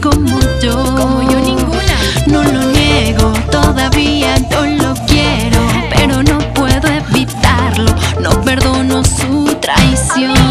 como yo. Como yo ninguna. No lo niego, todavía no lo quiero, pero no puedo evitarlo. No perdono su traición.